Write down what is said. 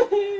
Woohoo!